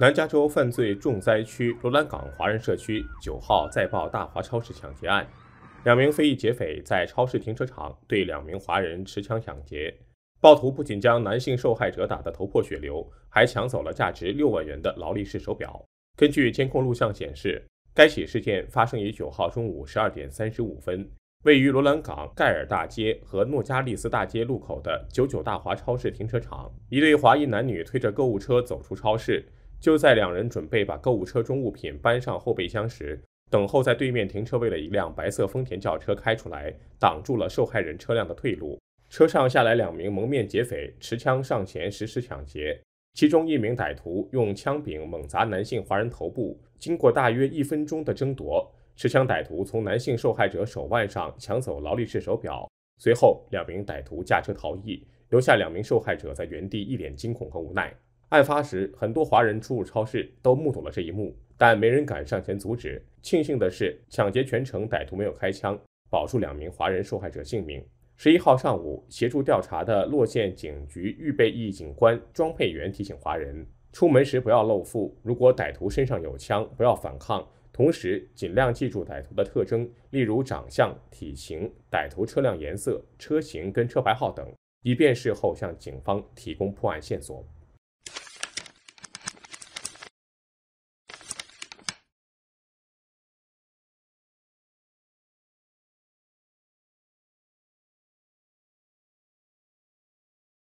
南加州犯罪重灾区罗兰港华人社区九号再报大华超市抢劫案，两名非裔劫匪在超市停车场对两名华人持枪抢劫。暴徒不仅将男性受害者打得头破血流，还抢走了价值六万元的劳力士手表。根据监控录像显示，该起事件发生于九号中午十二点三十五分，位于罗兰港盖尔大街和诺加利斯大街路口的九九大华超市停车场，一对华裔男女推着购物车走出超市。就在两人准备把购物车中物品搬上后备箱时，等候在对面停车位的一辆白色丰田轿车开出来，挡住了受害人车辆的退路。车上下来两名蒙面劫匪，持枪上前实施抢劫。其中一名歹徒用枪柄猛砸男性华人头部。经过大约一分钟的争夺，持枪歹徒从男性受害者手腕上抢走劳力士手表。随后，两名歹徒驾车逃逸，留下两名受害者在原地一脸惊恐和无奈。案发时，很多华人出入超市都目睹了这一幕，但没人敢上前阻止。庆幸的是，抢劫全程歹徒没有开枪，保住两名华人受害者性命。十一号上午，协助调查的洛县警局预备役警官庄佩元提醒华人，出门时不要露富，如果歹徒身上有枪，不要反抗，同时尽量记住歹徒的特征，例如长相、体型、歹徒车辆颜色、车型跟车牌号等，以便事后向警方提供破案线索。